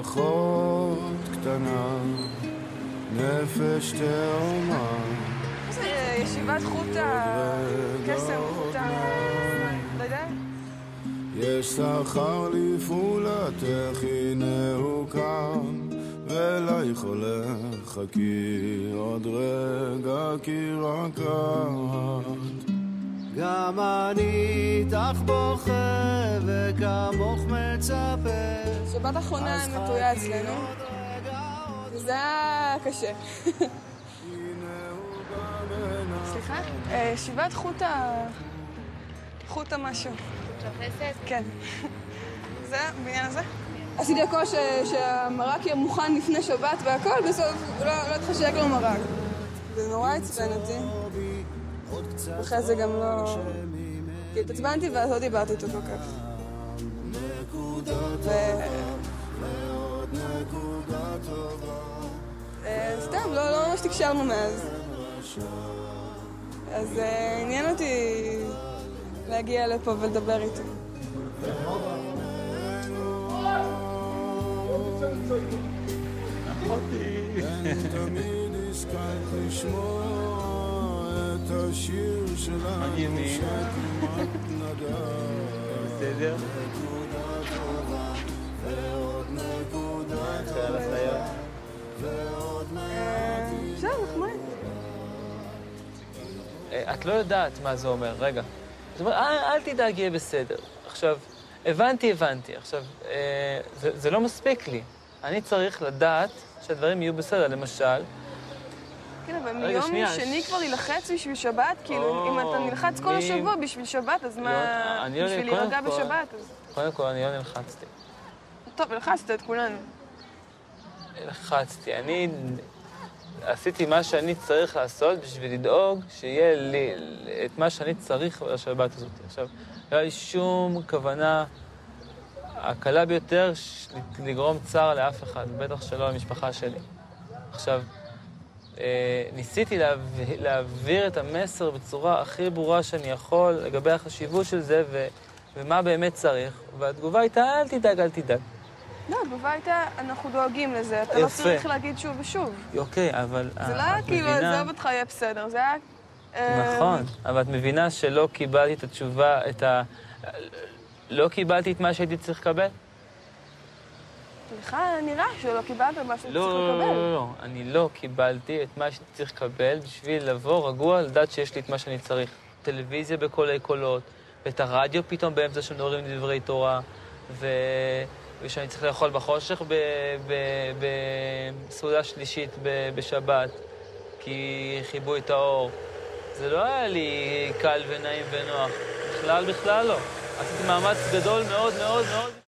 אחות קטנה, נפש תאומה. זה ישיבת חוט הקסם, חוט ה... לא יודע? יש שכר לפעולתך, הנה הוא כאן, ולייך הולך, חכי עוד רגע, כי רק את. גם אני איתך בוכה וכמוך מצפה שבת אחרונה נטויה אצלנו, וזה היה קשה. סליחה? אה, ישיבת חוט ה... חוט המשהו. כן. זה, הבניין הזה? עשיתי הכל ש- שהמרק יהיה מוכן לפני שבת והכל, בסוף לא לא התחשק לו מרק. זה נורא עצבן אותי. אחרי זה גם לא... כי התעצבנתי ואז לא דיברתי איתו כל כך. אה, סתם, לא לא ממש תקשרנו מאז. אז אה, עניין אותי להגיע לפה ולדבר איתו. תמיד הסכמת לשמוע את השיר שלנו מגעילים. שכמעט נדע. בסדר? את לא יודעת מה זה אומר, רגע. זאת אומרת, אל, אל תדאג, יהיה בסדר. עכשיו, הבנתי, הבנתי. עכשיו, אה, זה, זה לא מספיק לי. אני צריך לדעת שהדברים יהיו בסדר. למשל, כן, אבל מיום שני כבר להילחץ בשביל שבת? כאילו, אם אתה נלחץ כל השבוע בשביל שבת, אז מה... אני לא- בשביל להירגע בשבת, אז... קודם כל, אני לא נלחצתי. טוב, הלחצת את כולנו. לחצתי. אני עשיתי מה שאני צריך לעשות בשביל לדאוג שיהיה לי את מה שאני צריך לשבת הזאת. עכשיו, לא היה לי שום כוונה הקלה ביותר לגרום צער לאף אחד, בטח שלא למשפחה שלי. עכשיו, אה, ניסיתי. להעביר את המסר בצורה הכי ברורה שאני יכול לגבי החשיבות של זה ו... ומה באמת צריך, והתגובה הייתה, אל תדאג, אל תדאג. לא, התגובה הייתה, אנחנו דואגים לזה, אתה לא יפה. צריך להגיד שוב ושוב. אוקיי, אבל... זה לא היה כאילו, מבינה- עזוב אותך, יהיה בסדר, זה היה... אה, נכון, אבל את מבינה שלא קיבלתי את התשובה, את ה... לא קיבלתי את מה שהייתי צריך לקבל? לך נראה שלא קיבלת מה שאתה לא, צריך לא, לא, לקבל. לא, לא, אני לא קיבלתי את מה שהייתי צריך לקבל בשביל לבוא רגוע, לדעת שיש לי את מה שאני צריך. טלוויזיה בקולי קולות, ואת הרדיו פתאום באמצע שמדברים דברי תורה, ו... ושאני צריך לאכול בחושך. בסעודה שלישית. בשבת, כי כיבו את האור. זה לא היה לי קל ונעים ונוח. בכלל, בכלל לא. עשיתי מאמץ גדול מאוד מאוד מאוד.